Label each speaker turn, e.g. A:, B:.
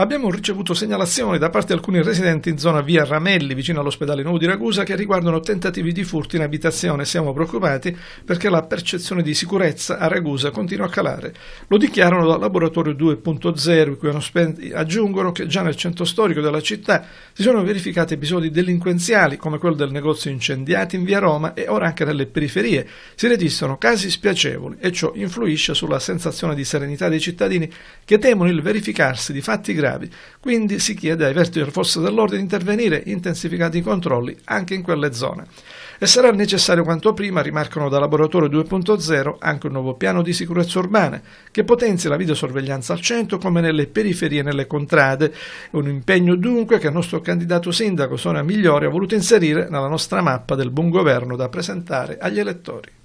A: Abbiamo ricevuto segnalazioni da parte di alcuni residenti in zona via Ramelli, vicino all'ospedale nuovo di Ragusa, che riguardano tentativi di furto in abitazione. Siamo preoccupati perché la percezione di sicurezza a Ragusa continua a calare. Lo dichiarano dal laboratorio 2.0, i cui aggiungono che già nel centro storico della città si sono verificati episodi delinquenziali come quello del negozio incendiati in via Roma e ora anche nelle periferie. Si registrano casi spiacevoli e ciò influisce sulla sensazione di serenità dei cittadini che temono il verificarsi di fatti gravi gravi. Quindi si chiede ai vertici delle forze dell'ordine di intervenire intensificati i controlli anche in quelle zone. E sarà necessario quanto prima, rimarcano da Laboratorio 2.0, anche un nuovo piano di sicurezza urbana che potenzi la videosorveglianza al centro come nelle periferie e nelle contrade. Un impegno dunque che il nostro candidato sindaco Sonia Migliore ha voluto inserire nella nostra mappa del buon governo da presentare agli elettori.